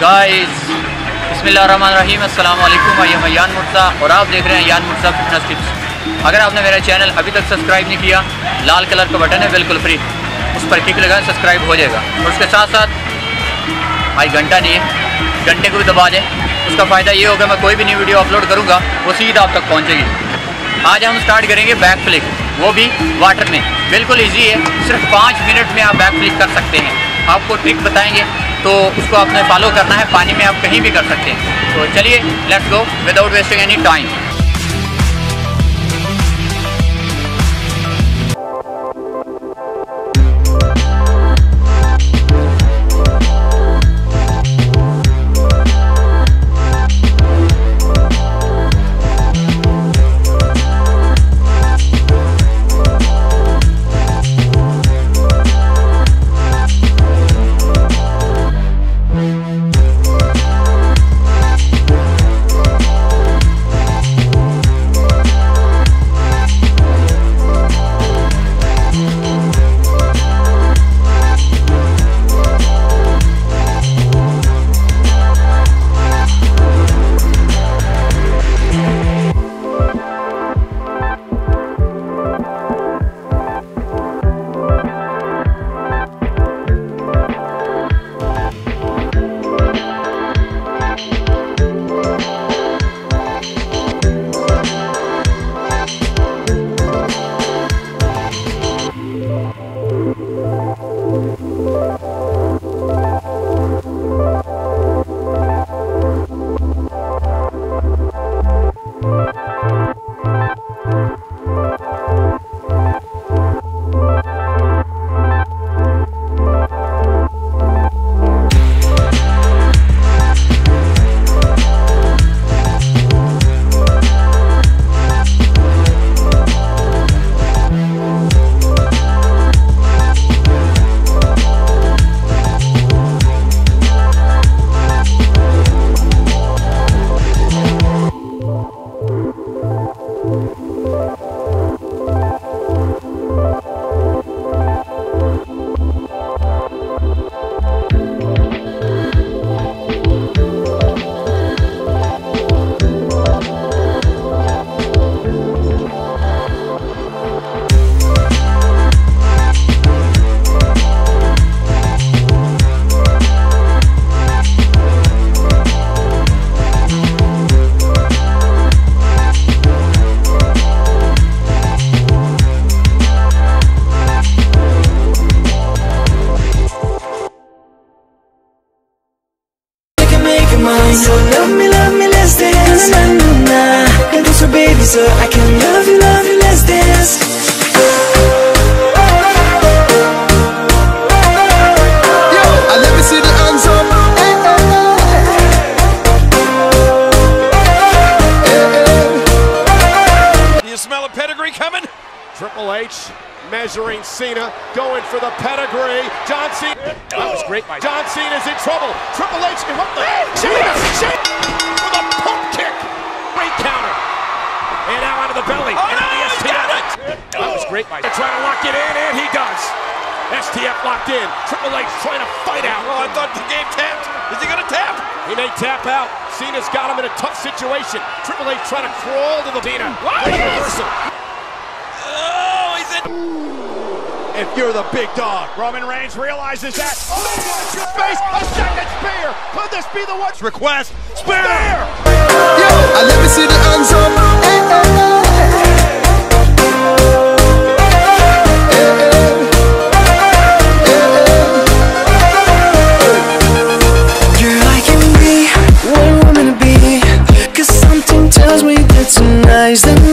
Guys बसमीम अस्सलाम वालेकुम आई यान मुर्जा और आप देख रहे हैं यान मुर्जा फिटनेस टिप्स अगर आपने मेरा चैनल अभी तक सब्सक्राइब नहीं किया, लाल कलर का बटन है, बिल्कुल फ्री उस पर क्लिक लगाएँ सब्सक्राइब हो जाएगा। और उसके साथ साथ, भाई घंटा नहीं है, घंटे को भी दबा दें। उसका फ़ायदा ये होगा, मैं कोई भी नई वीडियो अपलोड करूँगा, वो सीधा आप तक पहुँचेगी। आज हम स्टार्ट करेंगे बैक फ्लिक वो भी वाटर में। बिल्कुल ईजी है, सिर्फ़ पाँच मिनट में आप बैक फ्लिक कर सकते हैं। आपको ट्रिक बताएँगे तो उसको आपने फॉलो करना है, पानी में आप कहीं भी कर सकते हैं। तो चलिए let's go without wasting any time Música so I can love you, love you, let's dance Yo, I let me see the hands up. Do you smell a pedigree coming? Triple H measuring Cena, going for the pedigree. John Cena. That was great by John Cena's in trouble. Triple H, what the? Cena, Cena with a pump kick. Great counter. And now onto the belly. Oh, and now the STF. That was great by They're trying to lock it in, and he does. STF locked in. Triple H trying to fight out. Oh, I thought the game tapped. Is he going to tap? He may tap out. Cena's got him in a tough situation. Triple H trying to crawl to the Cena. Great reversal. Oh, he's in. If you're the big dog, Roman Reigns realizes that. Oh, space, a second spear. Could this be the one? Request spear. Yo, I let me see the hands up. Tonight's the